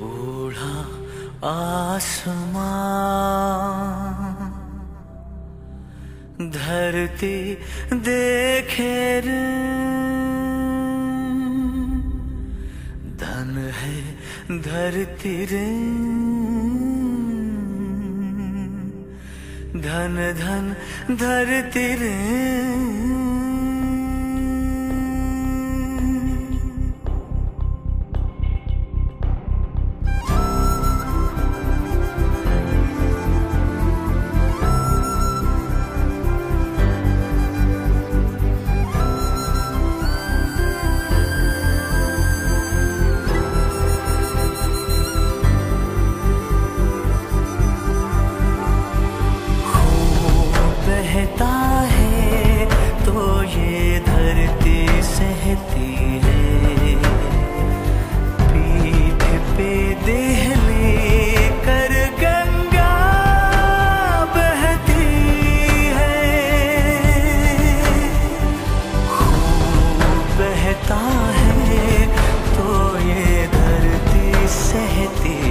बूढ़ा आसमां धरती देखे धन है धरती रे धन धन धरती रे। सहती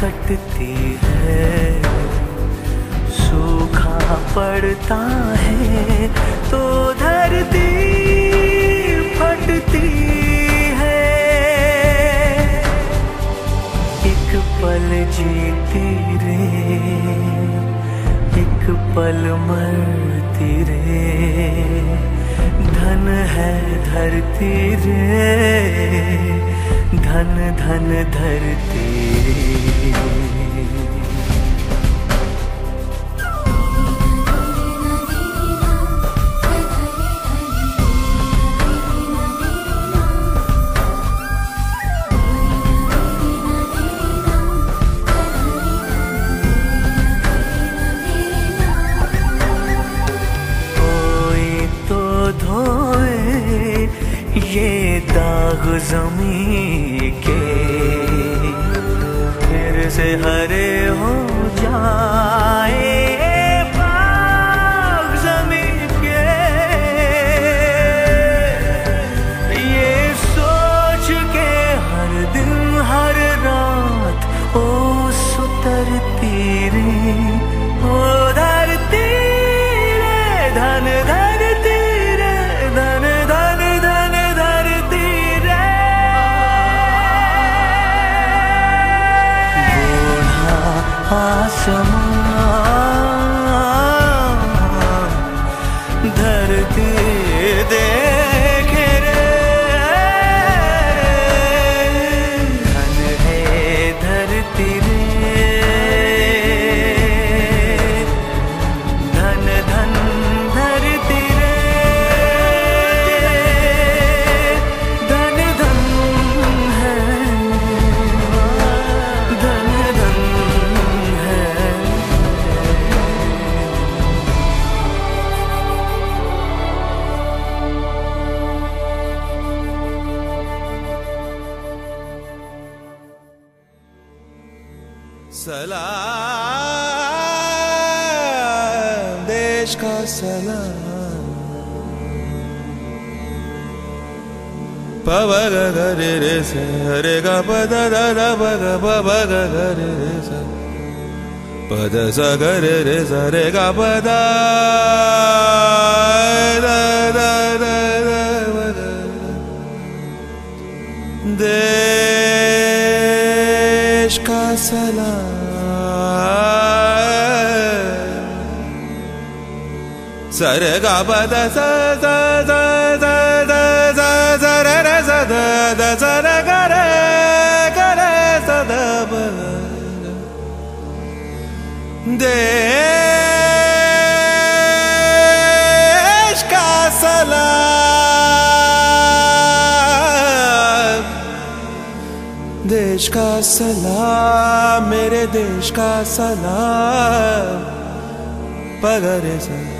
कटती है, सूखा पड़ता है तो धरती फटती है। एक पल जीती रे, एक पल मरती रे। धन है धरती रे धन धन धरती। रे दाग जमी के फिर से हरे हो जाए। सलाम, देश का सलाम। पव गरे रे से, हरे गा पद दब दा पव पवग रे से। पद स गे रे सरे रे गा पद देश का सलाम। सर गा पद स स स स स स स र र स द द स र ग र ग र स द का सलाम। देश का सलाम, मेरे देश का सलाम। पगरे स